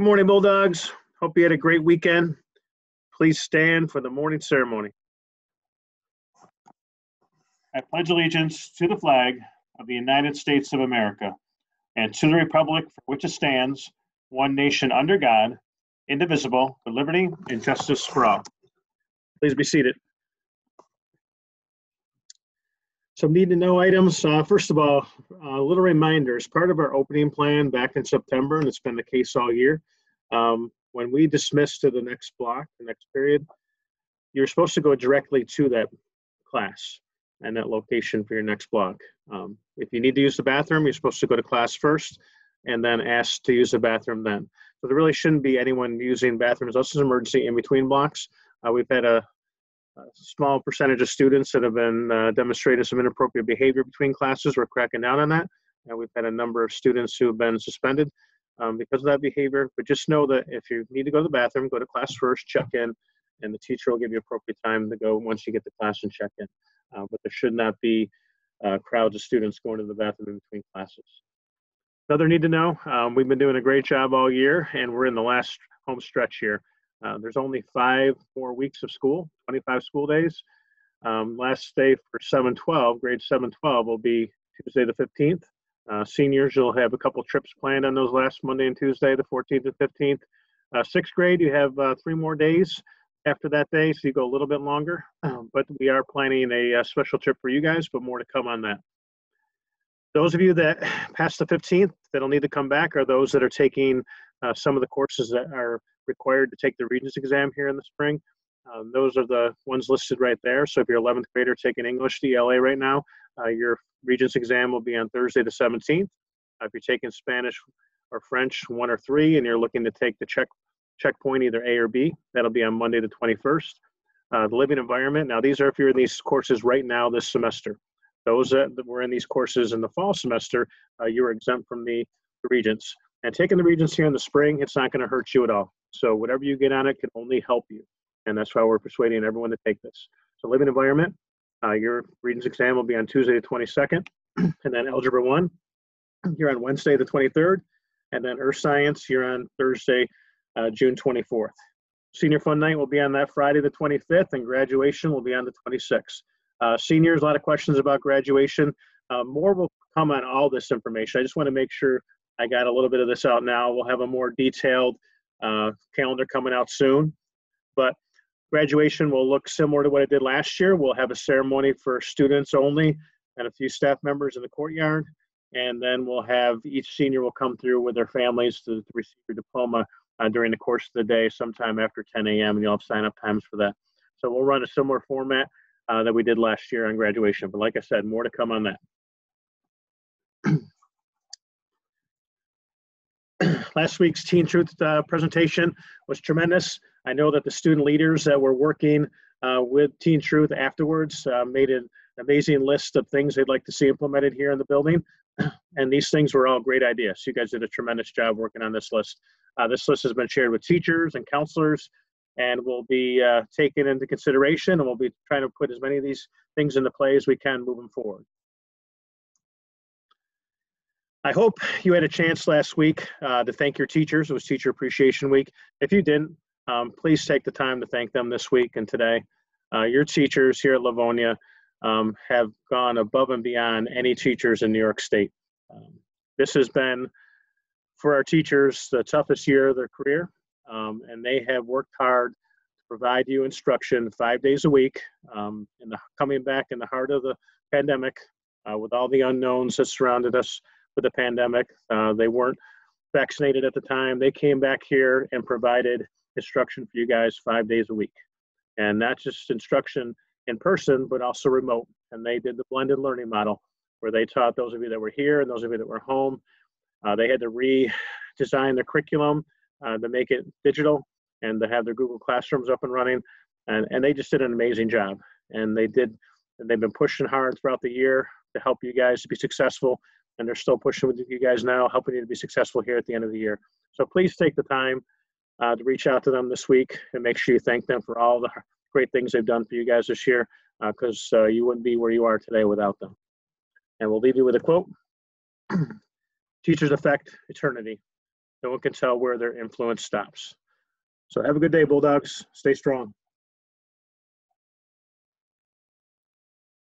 Good morning, Bulldogs. Hope you had a great weekend. Please stand for the morning ceremony. I pledge allegiance to the flag of the United States of America and to the republic for which it stands, one nation under God, indivisible, with liberty and justice for all. Please be seated. Some need to know items. Uh, first of all, a little reminder as part of our opening plan back in September, and it's been the case all year. Um, when we dismiss to the next block, the next period, you're supposed to go directly to that class and that location for your next block. Um, if you need to use the bathroom, you're supposed to go to class first and then ask to use the bathroom then. So there really shouldn't be anyone using bathrooms unless an emergency in between blocks. Uh, we've had a, small percentage of students that have been uh, demonstrating some inappropriate behavior between classes. We're cracking down on that. And we've had a number of students who have been suspended um, because of that behavior. But just know that if you need to go to the bathroom, go to class first, check in, and the teacher will give you appropriate time to go once you get to class and check in. Uh, but there should not be uh, crowds of students going to the bathroom in between classes. Another need to know, um, we've been doing a great job all year and we're in the last home stretch here. Uh, there's only five more weeks of school, 25 school days. Um, last day for 712, grade 712 will be Tuesday the 15th. Uh, seniors, you'll have a couple trips planned on those last Monday and Tuesday, the 14th and 15th. Uh, sixth grade, you have uh, three more days after that day, so you go a little bit longer. But we are planning a, a, special trip for you guys, but more to come on that. Those of you that pass the 15th that'll need to come back are those that are taking uh, some of the courses that are required to take the Regents exam here in the spring. Um, those are the ones listed right there. So if you're 11th grader taking English ELA right now, uh, your Regents exam will be on Thursday the 17th. Uh, if you're taking Spanish or French one or three and you're looking to take the check checkpoint either A or B, that'll be on Monday the 21st. Uh, the living environment, now these are if you're in these courses right now this semester. Those that were in these courses in the fall semester, uh, you're exempt from the, the Regents. And taking the Regents here in the spring, it's not going to hurt you at all. So whatever you get on it can only help you. And that's why we're persuading everyone to take this. So living environment, uh, your Regents exam will be on Tuesday the 22nd, and then Algebra 1, you're on Wednesday the 23rd, and then Earth Science, you're on Thursday, uh, June 24th. Senior Fun Night will be on that Friday the 25th, and graduation will be on the 26th. Uh, seniors, a lot of questions about graduation. Uh, more will come on all this information. I just want to make sure I got a little bit of this out now. We'll have a more detailed uh, calendar coming out soon. But Graduation will look similar to what it did last year. We'll have a ceremony for students only and a few staff members in the courtyard. And then we'll have each senior will come through with their families to, to receive their diploma uh, during the course of the day, sometime after 10 a.m. And you'll have sign up times for that. So we'll run a similar format uh, that we did last year on graduation. But like I said, more to come on that. last week's Teen Truth uh, presentation was tremendous. I know that the student leaders that were working uh, with Teen Truth afterwards uh, made an amazing list of things they'd like to see implemented here in the building. And these things were all great ideas. You guys did a tremendous job working on this list. Uh, this list has been shared with teachers and counselors and will be uh, taken into consideration and we'll be trying to put as many of these things into play as we can moving forward. I hope you had a chance last week uh, to thank your teachers. It was Teacher Appreciation Week. If you didn't, um, please take the time to thank them this week and today. Uh, your teachers here at Livonia um, have gone above and beyond any teachers in New York State. Um, this has been, for our teachers, the toughest year of their career, um, and they have worked hard to provide you instruction five days a week. Um, in the coming back in the heart of the pandemic, uh, with all the unknowns that surrounded us with the pandemic. Uh, they weren't vaccinated at the time. They came back here and provided instruction for you guys five days a week. And not just instruction in person, but also remote. And they did the blended learning model where they taught those of you that were here and those of you that were home. Uh, they had to redesign the curriculum uh, to make it digital and to have their Google Classrooms up and running. And, and they just did an amazing job. And they did, and they've been pushing hard throughout the year to help you guys to be successful and they're still pushing with you guys now, helping you to be successful here at the end of the year. So please take the time uh, to reach out to them this week and make sure you thank them for all the great things they've done for you guys this year, because uh, uh, you wouldn't be where you are today without them. And we'll leave you with a quote Teachers affect eternity. no one can tell where their influence stops. So have a good day, Bulldogs. Stay strong.